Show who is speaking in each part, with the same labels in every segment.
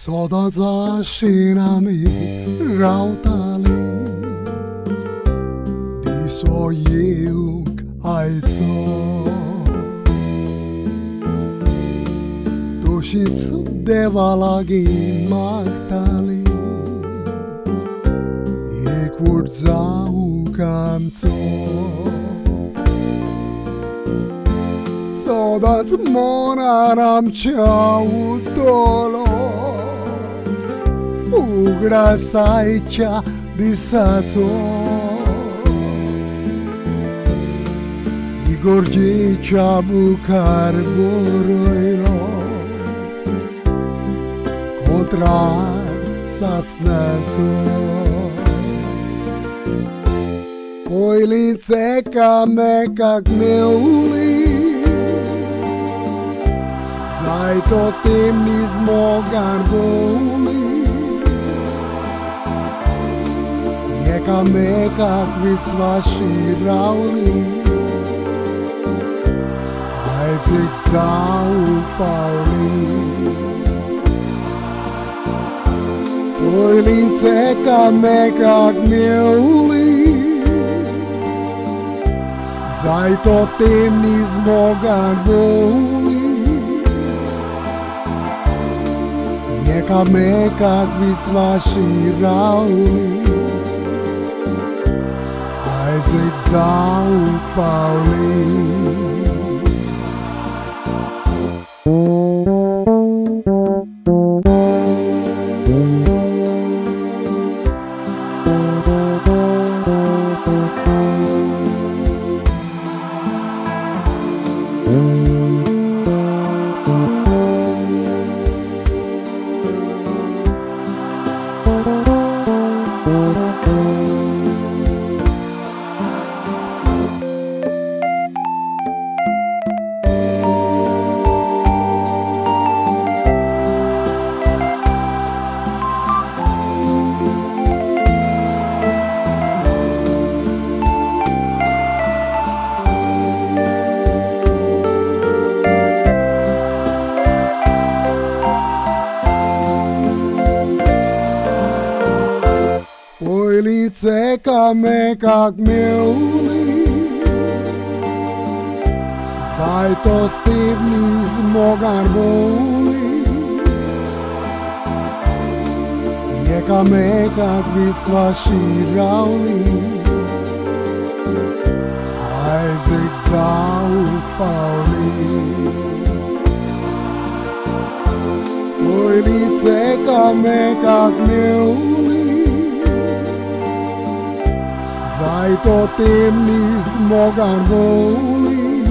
Speaker 1: სოდა ზაშინამი რაუტალი. ის ოიუკ აიცო დუშიც დევალაგი მაგდალი. ეკურძა უკამწო სადაც მონარამ ჩაუდოლო ugrasa hecha de Igor jecha bukar boroiro Kodrad sasnaco Pojlince kame kak me uli, Zaj to tim nismo garbumi एकामेकाक विस्वाशी रावली आयज एक जावं पावली पयलींच एकामेकाक मेवली जायतो तेमनीच मोगान भोवली एकामेकाक विस्वाशी रावली 最早保利 Tvoj lice kame kak mjeli Zaj to stipni zmogan boli Neka me kak bi svaši ravni Isaac zaupali Tvoj lice kame kak mjeli Zaj to temni zmogan boli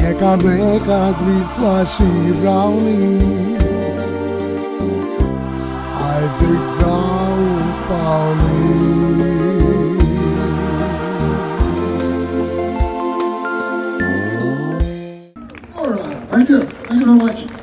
Speaker 1: Neka me kak bi svaši ravni
Speaker 2: All right. Thank you. Thank you very much.